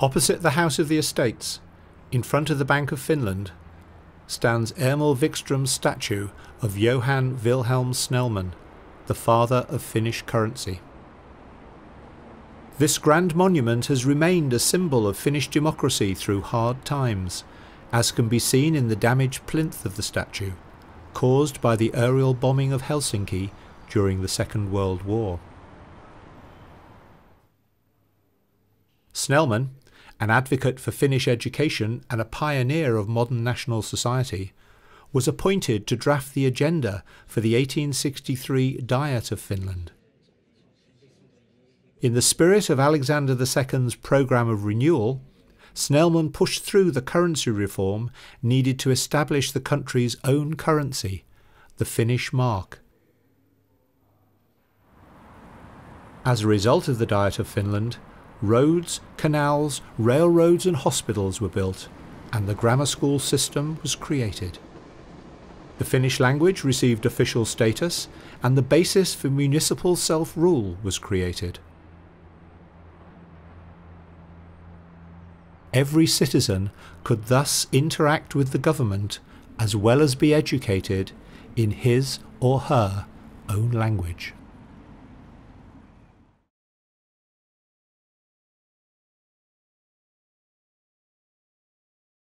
Opposite the House of the Estates, in front of the Bank of Finland, stands Emil Wikström's statue of Johan Vilhelm Snellman, the father of Finnish currency. This grand monument has remained a symbol of Finnish democracy through hard times, as can be seen in the damaged plinth of the statue, caused by the aerial bombing of Helsinki during the Second World War. Snellman, an advocate for Finnish education and a pioneer of modern national society, was appointed to draft the agenda for the 1863 Diet of Finland. In the spirit of Alexander II's programme of renewal, Snellman pushed through the currency reform needed to establish the country's own currency, the Finnish mark. As a result of the Diet of Finland, roads, canals, railroads and hospitals were built, and the grammar school system was created. The Finnish language received official status, and the basis for municipal self-rule was created. Every citizen could thus interact with the government as well as be educated in his or her own language.